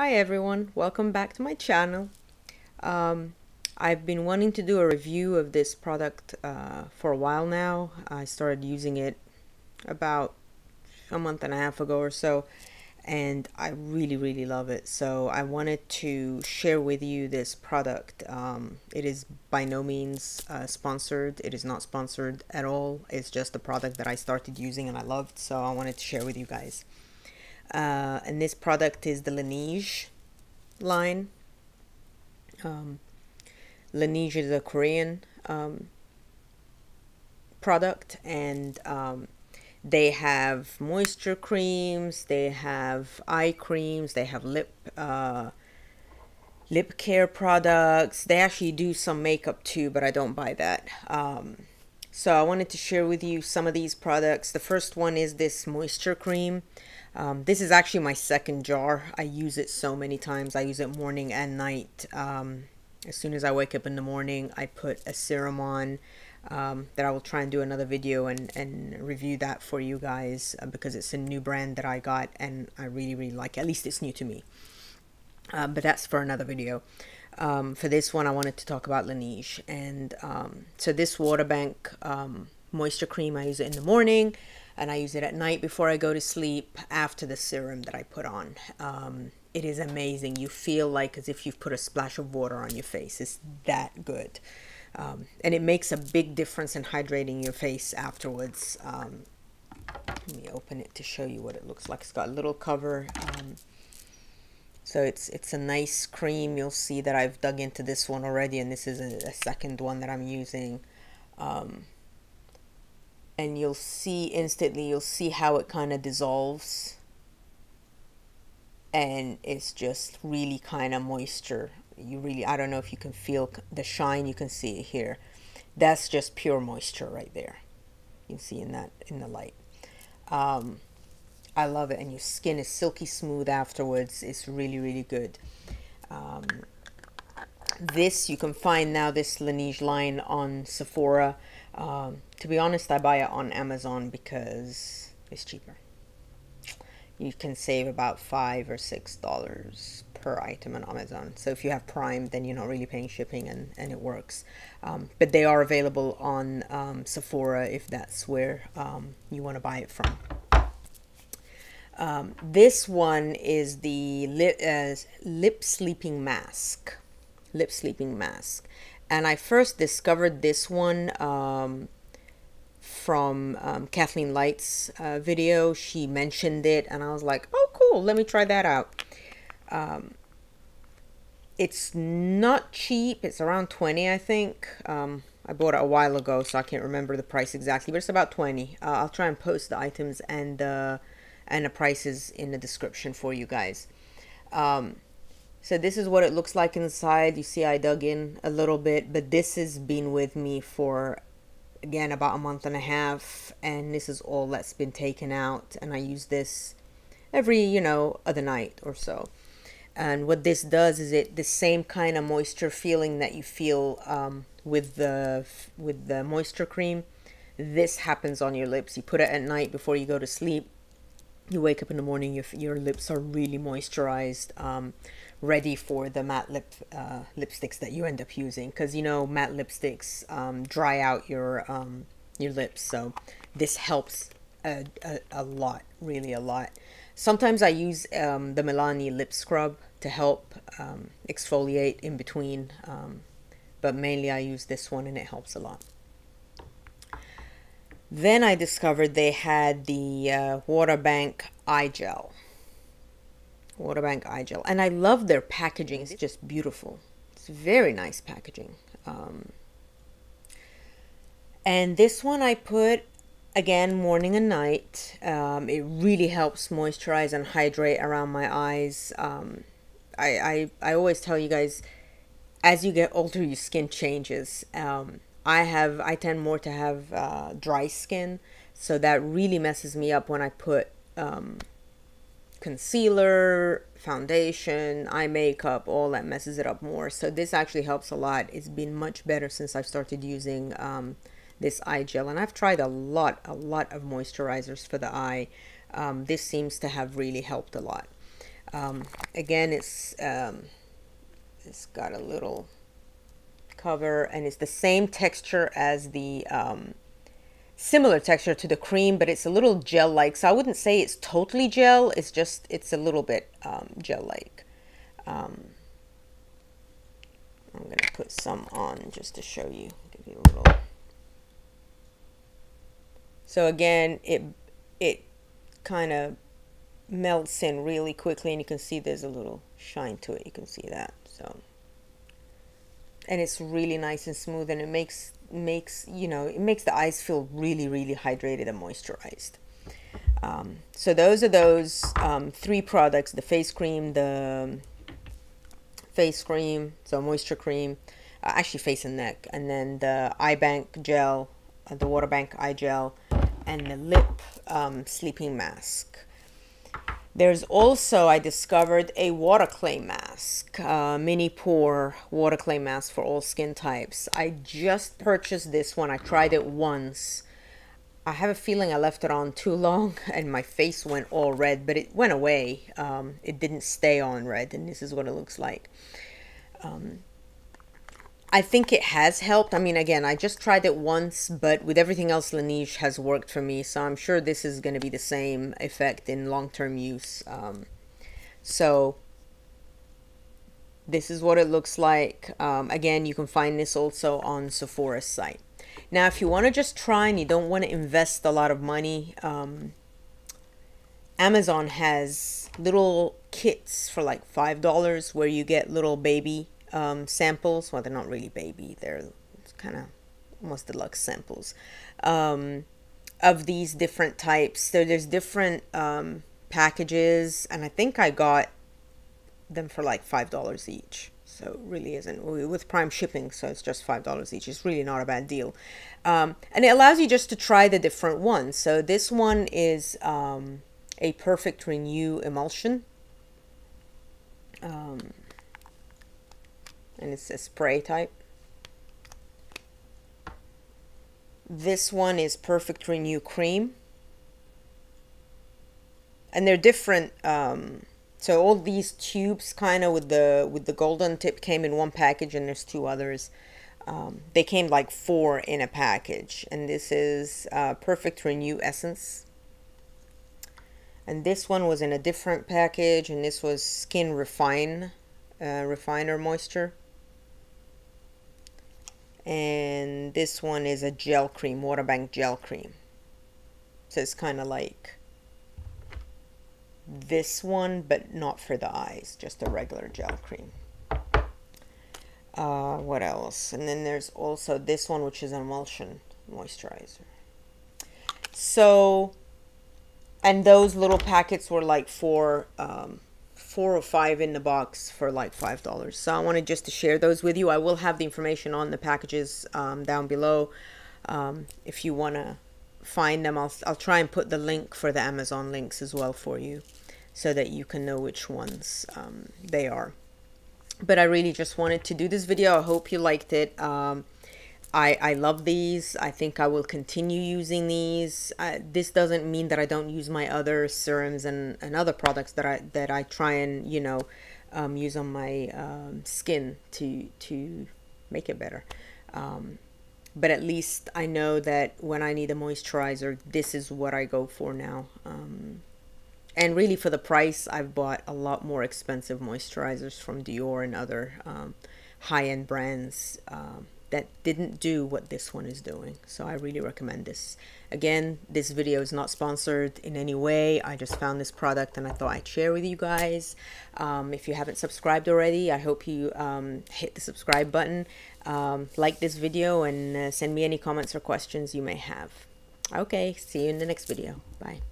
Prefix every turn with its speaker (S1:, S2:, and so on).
S1: Hi everyone, welcome back to my channel. Um, I've been wanting to do a review of this product uh, for a while now. I started using it about a month and a half ago or so and I really really love it. So I wanted to share with you this product. Um, it is by no means uh, sponsored. It is not sponsored at all. It's just a product that I started using and I loved so I wanted to share with you guys uh, and this product is the Laneige line. Um, Laneige is a Korean um, product, and um, they have moisture creams, they have eye creams, they have lip uh, lip care products. They actually do some makeup too, but I don't buy that. Um, so I wanted to share with you some of these products. The first one is this moisture cream. Um, this is actually my second jar. I use it so many times. I use it morning and night. Um, as soon as I wake up in the morning, I put a serum on um, that I will try and do another video and, and review that for you guys uh, because it's a new brand that I got and I really, really like it. At least it's new to me. Uh, but that's for another video. Um, for this one, I wanted to talk about Laneige. And um, so this water bank um, moisture cream, I use it in the morning and I use it at night before I go to sleep after the serum that I put on. Um, it is amazing. You feel like as if you've put a splash of water on your face. It's that good. Um, and it makes a big difference in hydrating your face afterwards. Um, let me open it to show you what it looks like. It's got a little cover. So it's it's a nice cream. You'll see that I've dug into this one already, and this is a, a second one that I'm using. Um, and you'll see instantly you'll see how it kind of dissolves. And it's just really kind of moisture. You really I don't know if you can feel the shine you can see it here. That's just pure moisture right there. You can see in that in the light. Um, I love it and your skin is silky smooth afterwards it's really really good um, this you can find now this Laneige line on Sephora um, to be honest, I buy it on Amazon because it's cheaper. You can save about five or six dollars per item on Amazon. So if you have Prime, then you're not really paying shipping and, and it works. Um, but they are available on um, Sephora if that's where um, you want to buy it from. Um, this one is the lip, uh, lip sleeping mask. Lip sleeping mask and I first discovered this one um, from um, Kathleen Light's uh, video. She mentioned it, and I was like, "Oh, cool! Let me try that out." Um, it's not cheap. It's around twenty, I think. Um, I bought it a while ago, so I can't remember the price exactly, but it's about twenty. Uh, I'll try and post the items and uh, and the prices in the description for you guys. Um, so this is what it looks like inside. You see I dug in a little bit, but this has been with me for, again, about a month and a half. And this is all that's been taken out. And I use this every, you know, other night or so. And what this does is it the same kind of moisture feeling that you feel um, with the with the moisture cream. This happens on your lips. You put it at night before you go to sleep. You wake up in the morning, your, your lips are really moisturized. Um, ready for the matte lip uh, lipsticks that you end up using. Because you know matte lipsticks um, dry out your um, your lips. So this helps a, a, a, lot really a lot. Sometimes I use um, the Milani lip scrub to help um, exfoliate in between um, but mainly I use this one and it helps a lot then I discovered they had the uh, water bank eye gel Waterbank eye gel. And I love their packaging. It's just beautiful. It's very nice packaging. Um, and this one I put again morning and night. Um, it really helps moisturize and hydrate around my eyes. Um, I, I, I always tell you guys, as you get older, your skin changes. Um, I have, I tend more to have uh, dry skin, so that really messes me up when I put um, concealer, foundation, eye makeup, all that messes it up more. So this actually helps a lot. It's been much better since I started using um, this eye gel. And I've tried a lot, a lot of moisturizers for the eye. Um, this seems to have really helped a lot. Um, again, it's um, it's got a little cover and it's the same texture as the um, similar texture to the cream, but it's a little gel-like. So I wouldn't say it's totally gel. It's just, it's a little bit um, gel-like. Um, I'm to put some on just to show you. Give you a little. So again, it, it kind of melts in really quickly and you can see there's a little shine to it. You can see that. So and it's really nice and smooth and it makes makes you know it makes the eyes feel really really hydrated and moisturized. Um, so those are those um, three products the face cream the face cream so moisture cream uh, actually face and neck and then the eye bank gel uh, the water bank eye gel and the lip um, sleeping mask there's also, I discovered a water clay mask, uh, mini pore water clay mask for all skin types. I just purchased this one. I tried it once. I have a feeling I left it on too long and my face went all red, but it went away. Um, it didn't stay on red, and this is what it looks like. Um, I think it has helped. I mean, again, I just tried it once, but with everything else, Laneige has worked for me. So I'm sure this is going to be the same effect in long-term use. Um, so this is what it looks like. Um, again, you can find this also on Sephora's site. Now, if you want to just try and you don't want to invest a lot of money, um, Amazon has little kits for like $5 where you get little baby um, samples. Well, they're not really baby. They're kind of almost deluxe samples um, of these different types. So there's different um, packages, and I think I got them for like five dollars each. So it really isn't with prime shipping. So it's just five dollars each. It's really not a bad deal, um, and it allows you just to try the different ones. So this one is um, a perfect renew emulsion. Um, and it's a spray type. This one is Perfect Renew Cream. And they're different. Um, so all these tubes kind of with the with the golden tip came in one package and there's two others. Um, they came like four in a package. And this is uh, Perfect Renew Essence. And this one was in a different package and this was Skin Refine, uh, Refiner Moisture and this one is a gel cream water bank gel cream. So it's kind of like this one but not for the eyes just a regular gel cream. Uh, what else? And then there's also this one which is an emulsion moisturizer. So and those little packets were like for um, four or five in the box for like five dollars. So i wanted just to share those with you. I will have the information on the packages um, down below. Um, if you want to find them I'll, I'll try and put the link for the amazon links as well for you so that you can know which ones um, they are. But i really just wanted to do this video. I hope you liked it. Um, I, I love these. I think I will continue using these. Uh, this doesn't mean that I don't use my other serums and, and other products that I that I try and you know um, use on my um, skin to to make it better. Um, but at least I know that when I need a moisturizer, this is what I go for now. Um, and really, for the price, I've bought a lot more expensive moisturizers from Dior and other um, high-end brands um, that didn't do what this one is doing. So I really recommend this. Again, this video is not sponsored in any way. I just found this product and I thought I'd share with you guys. Um, if you haven't subscribed already, I hope you um, hit the subscribe button, um, like this video, and uh, send me any comments or questions you may have. Okay, see you in the next video. Bye.